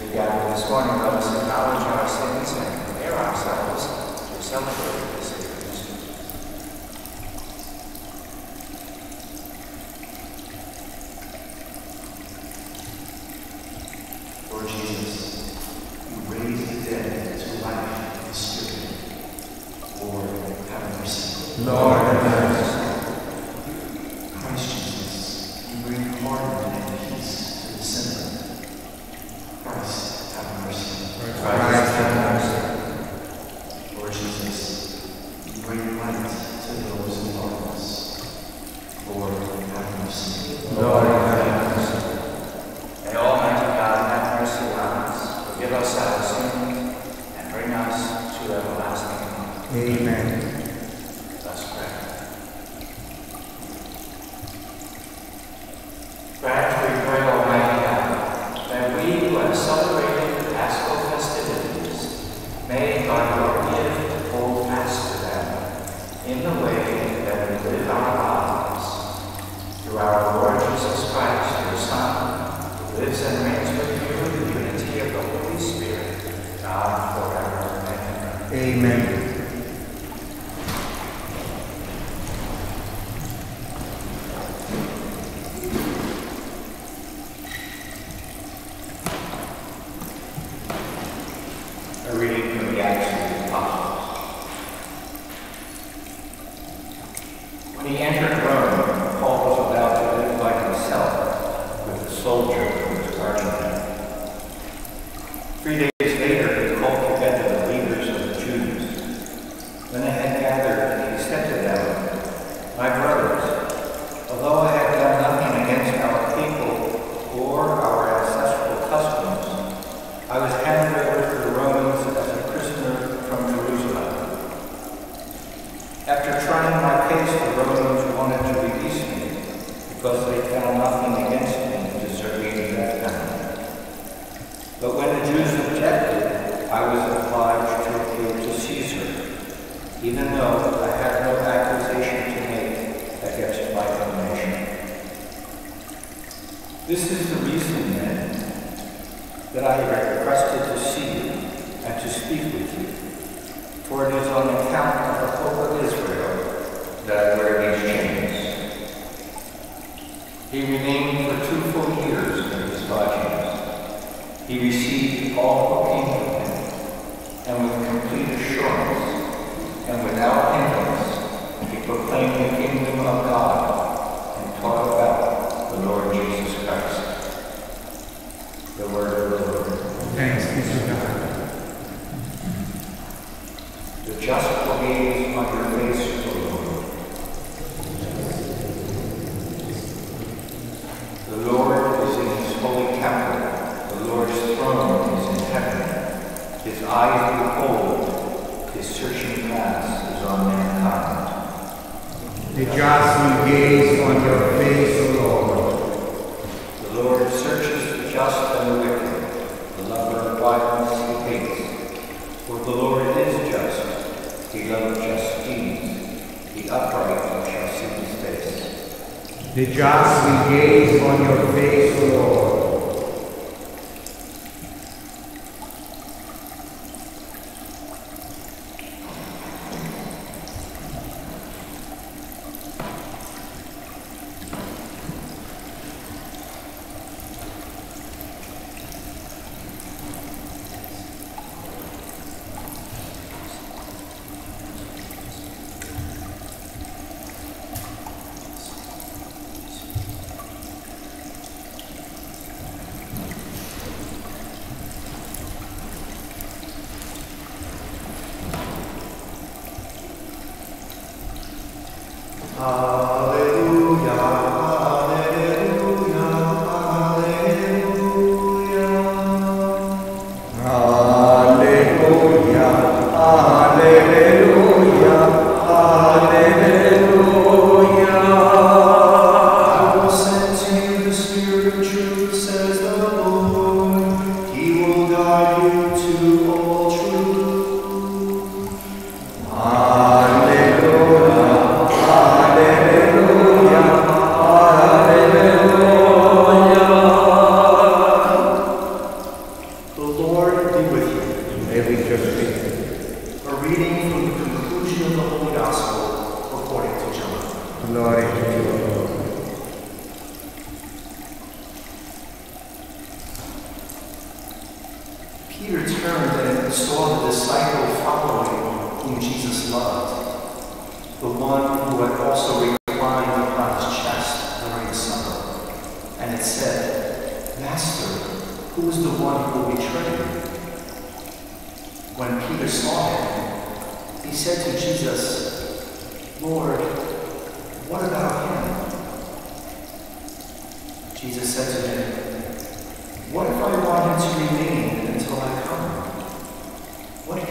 we gather this morning, let us acknowledge our sins and prepare ourselves to celebrate this.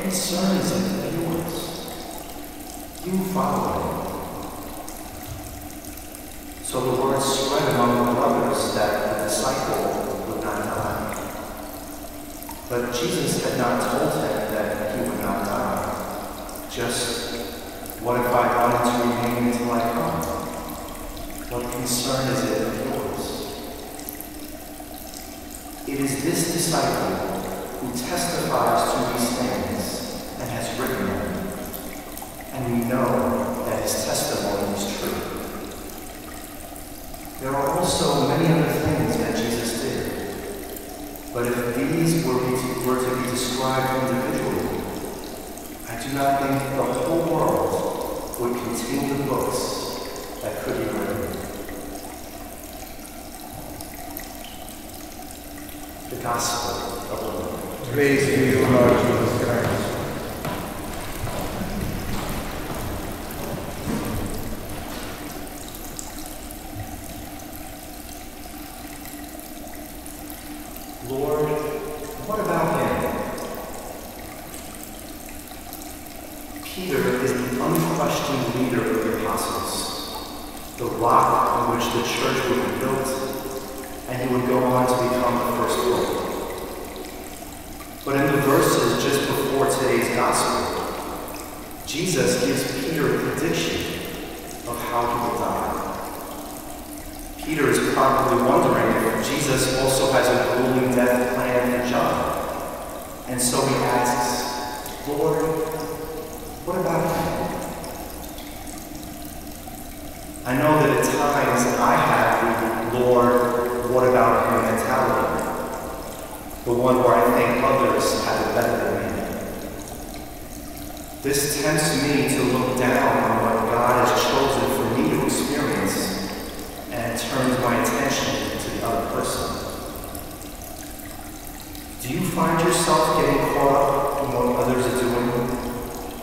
What concern is it of yours? You follow him. So the word spread among the brothers that the disciple would not die. But Jesus had not told him that he would not die. Just, what if I wanted to remain until I come? What concern is it of yours? It is this disciple who testifies to these things written. And we know that his testimony is true. There are also many other things that Jesus did. But if these were, were to be described individually, I do not think the whole world would contain the books that could be written. The Gospel of the Lord. Praise to you, Lord Jesus Christ. Lord, what about him? Peter is the unquestioned leader of the apostles, the rock on which the church would be built, and he would go on to become the first pope. But in the verses just before today's gospel, Jesus gives Peter a prediction of how he will die. Peter is probably wondering if Jesus also has a grueling death plan for John. And so he asks, Lord, what about him? I know that at times I have the Lord, what about him mentality. The one where I think others have it better than me. This tempts me to look down on what God has chosen for me to experience and turns my attention to the other person. Do you find yourself getting caught up in what others are doing?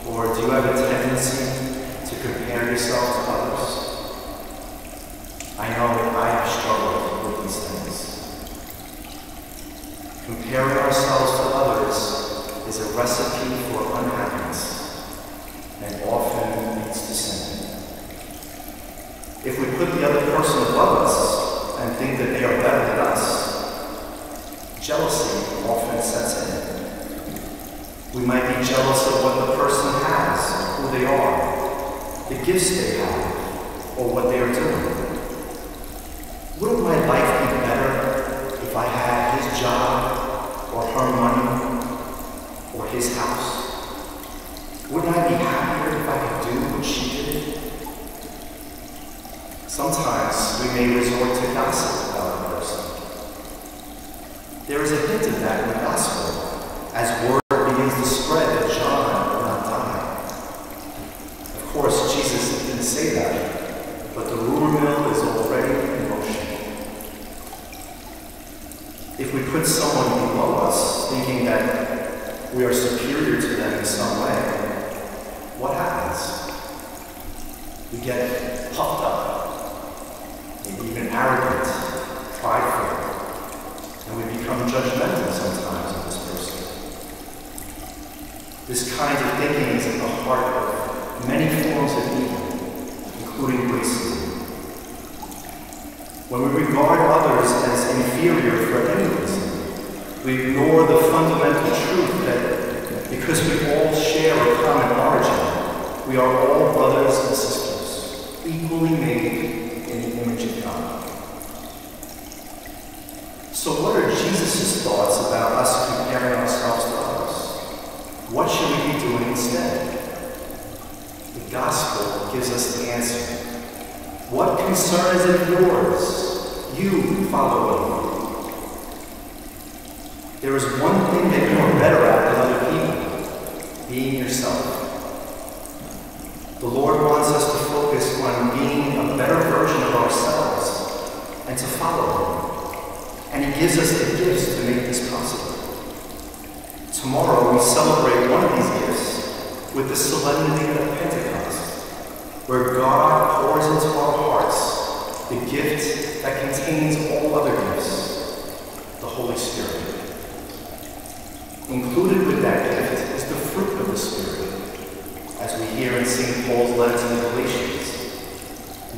Or do you have a tendency to compare yourself to others? I know I have struggled with these things. Comparing ourselves to others is a recipe for unhappiness and often leads to sin. If we put the other person above us and think that they are better than us, jealousy often sets in. We might be jealous of what the person has, who they are, the gifts they have, or what they are doing. Wouldn't my life be better if I had his job, or her money, or his house? Wouldn't I be happier if I could do what she did? Sometimes we may resort to gossip about a person. There is a hint of that in the gospel as word begins to spread that John will not die. Of course, Jesus didn't say that, but the rumor mill is already in motion. If we put someone below us thinking that we are superior to them in some way, what happens? We get puffed up maybe even arrogant, prideful, and we become judgmental sometimes of this person. This kind of thinking is at the heart of many forms of When we regard others as inferior for any reason, we ignore the fundamental truth that because we all share a common origin, we are all brothers and sisters, equally made in the image of God. So, what are Jesus' thoughts about us comparing ourselves to others? What should we be doing instead? The gospel gives us the answer. What concern is it yours? You follow. There is one thing that you are better at than other people being yourself. The Lord wants us to focus on being a better version of ourselves and to follow Him. And He gives us the gifts to make this possible. Tomorrow we celebrate one of these gifts with the solemnity of Pentecost, where God pours into our hearts the gift that contains all other gifts, the Holy Spirit. Included with that gift is the fruit of the Spirit, as we hear in St. Paul's letter to the Galatians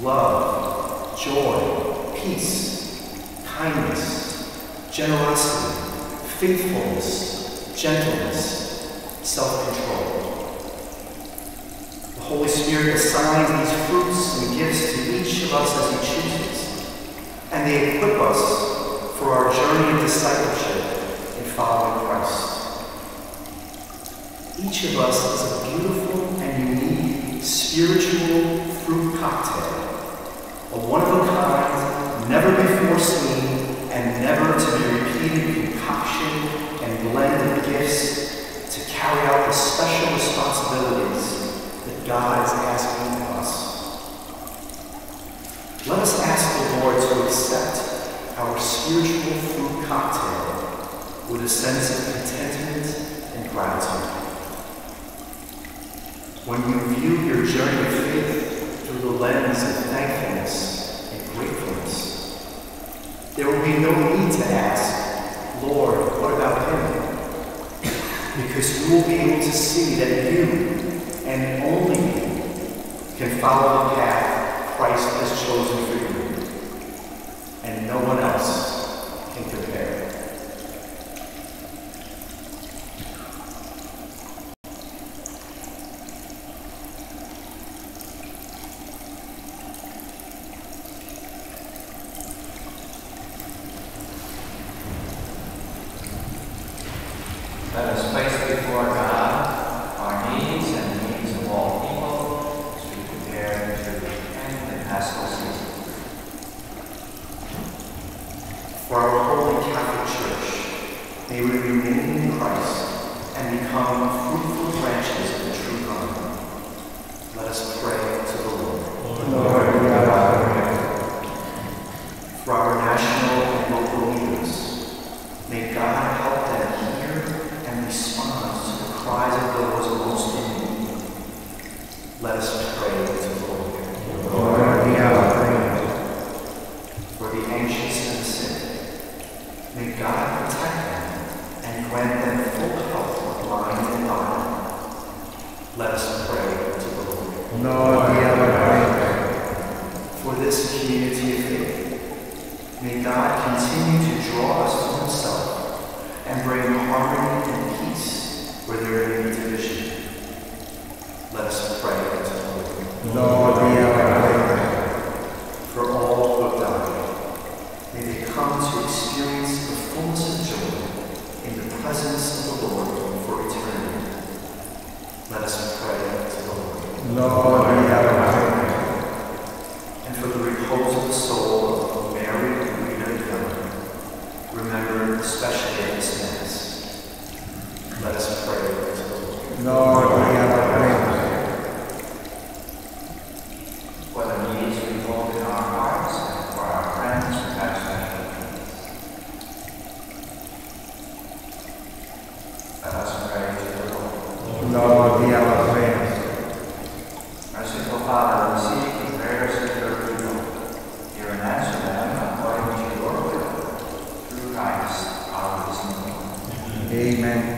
love, joy, peace, kindness, generosity, faithfulness, gentleness, self control. Holy Spirit assigns these fruits and gifts to each of us as He chooses, and they equip us for our journey of discipleship in following Christ. Each of us is a beautiful and unique spiritual fruit cocktail, a one of a kind, never before seen, and never to be repeated concoction and blend of gifts to carry out the special responsibilities God is asking of us. Let us ask the Lord to accept our spiritual fruit cocktail with a sense of contentment and gratitude. When you view your journey of faith through the lens of thankfulness and gratefulness, there will be no need to ask, Lord, what about him? Because you will be able to see that you, and only can follow the path Christ has chosen for you, and no one else can compare. Let us place before God our needs and the needs of all people as we prepare to end the Paschal season. For our holy Catholic Church, may we remain in Christ and become fruitful branches of the true vine. Let us pray to the Lord. Lord, we are For our national and local leaders, may God help them hear and respond to the cries of those most in need. Let us pray to the Lord. Lord, we are For the anxious and sick, may God protect them and grant them full health of mind and body. Let us pray to the Lord. Lord, we are For this community of faith, may God continue to draw us to Himself and bring harmony and peace where there may be division. Let us pray to the Lord. Lord, we are For all who have died, may they come to experience the fullness of joy in the presence of the Lord for eternity. Let us pray to the Lord. Lord, we are And for the repose of the soul of Mary and Rita Young, remember especially at this Mass. Let us pray to the Lord. Lord, we are For the needs we hold in our hearts and for our friends who have special needs. Let us pray to the Lord. Lord, we are Merciful Father, receive the prayers of your people. Hear and answer them according to your will. Through Christ, our risen Lord. Amen.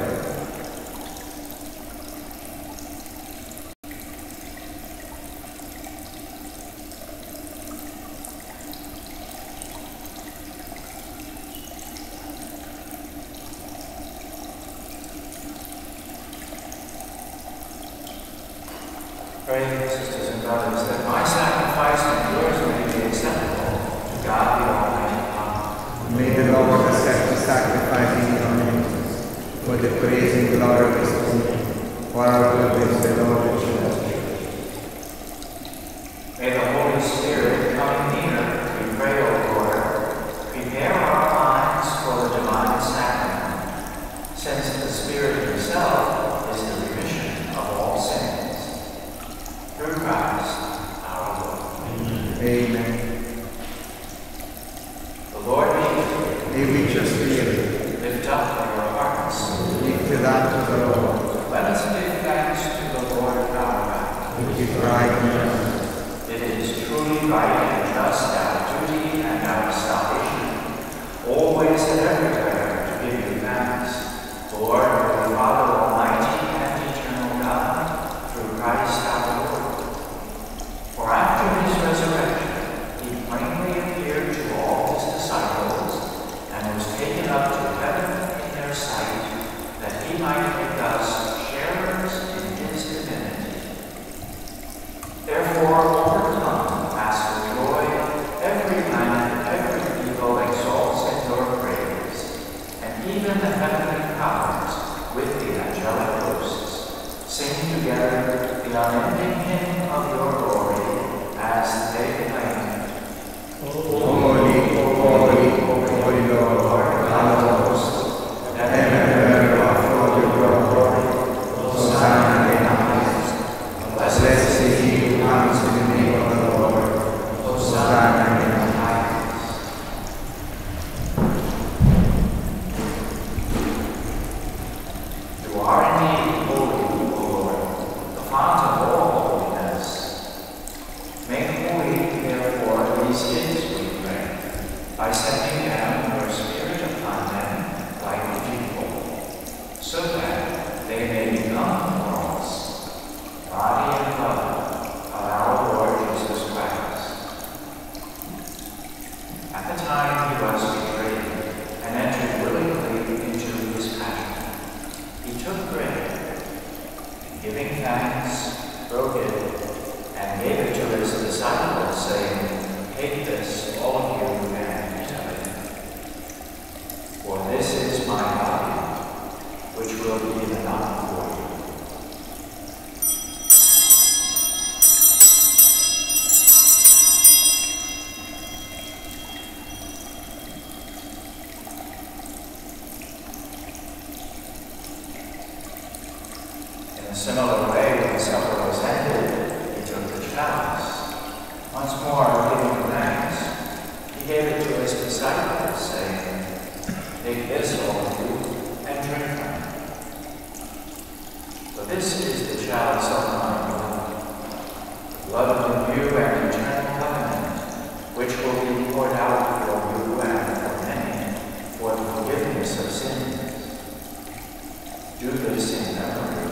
love of you and eternal covenant, which will be poured out for you and for many for the forgiveness of sins. Do this in memory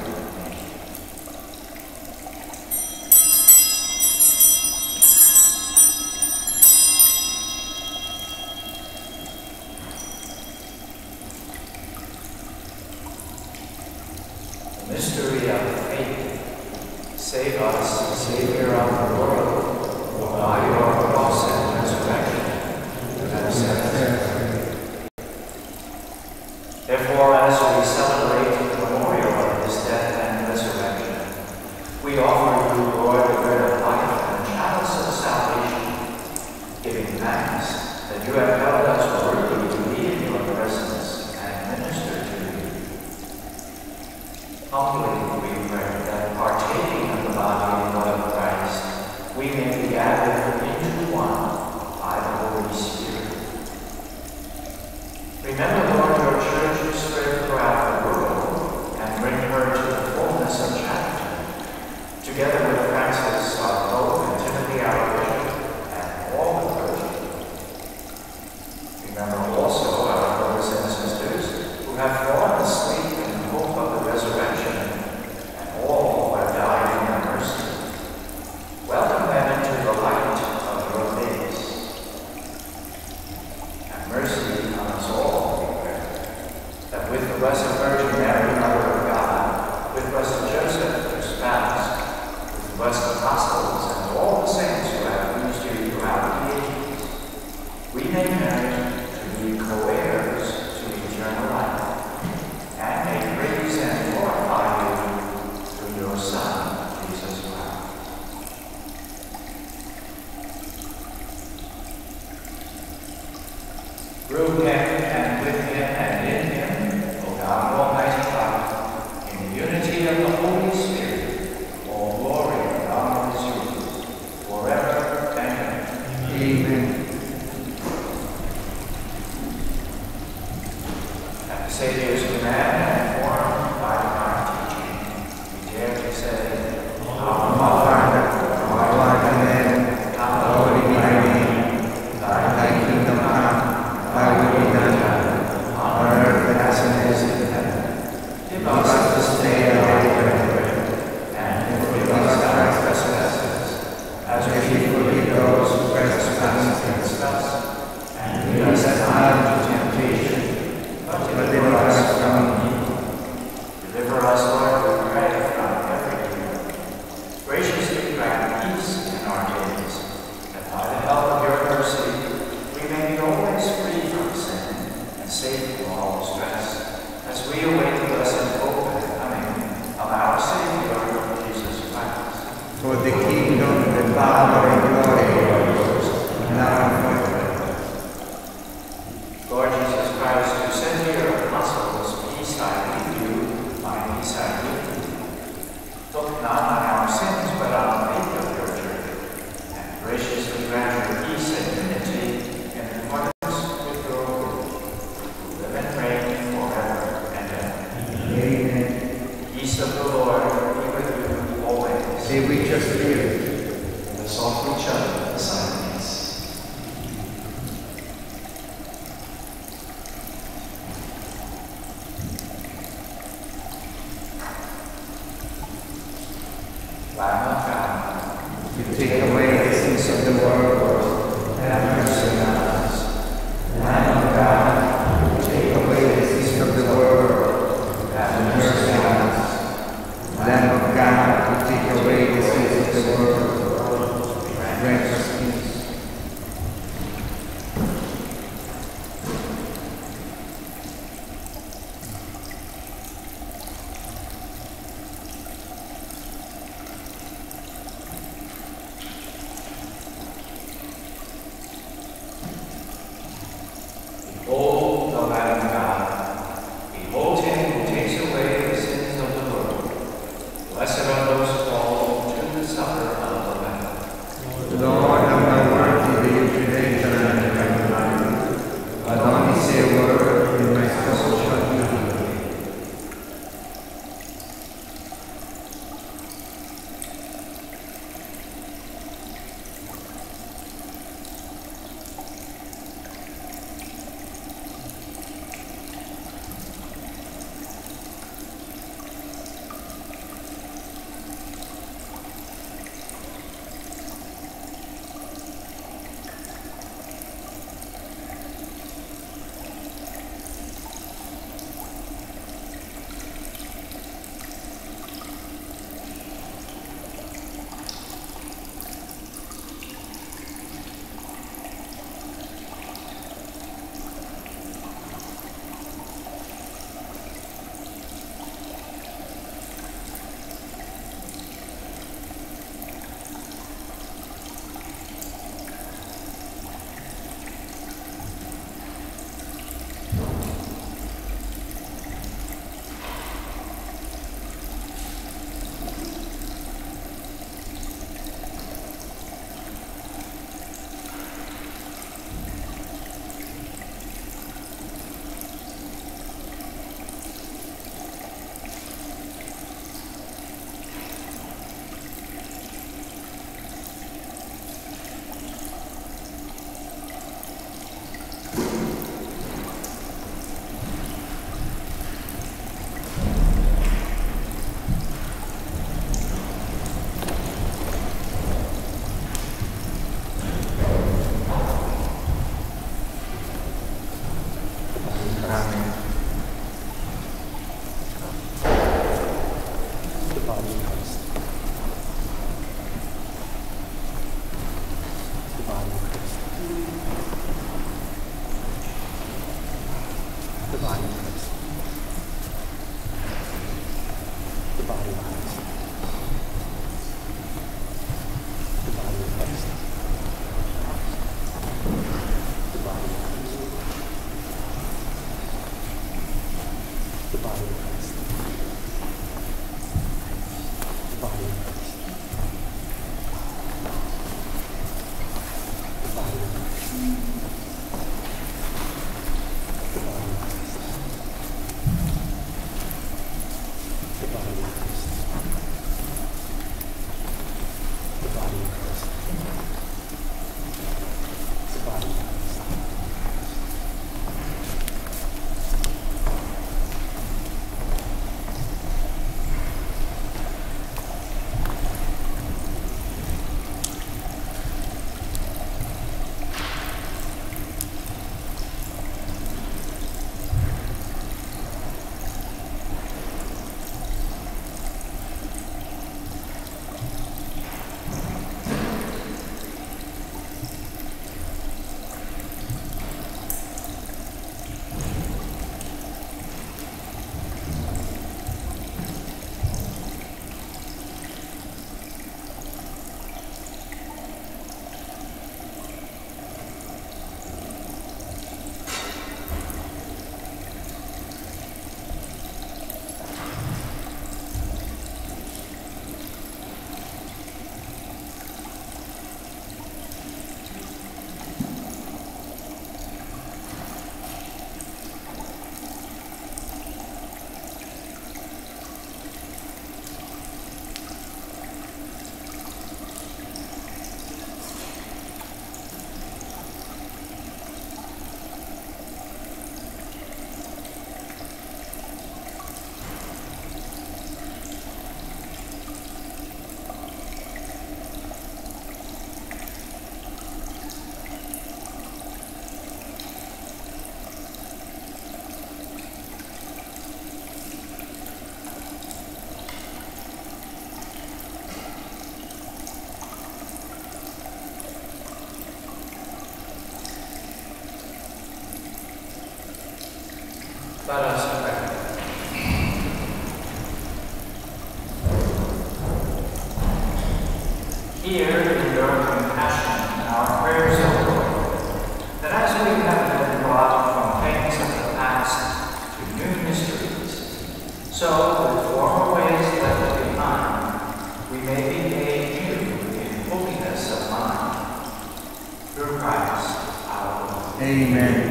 So, the former ways left behind, we may be made new in holiness of mind. Through Christ our Lord. Amen.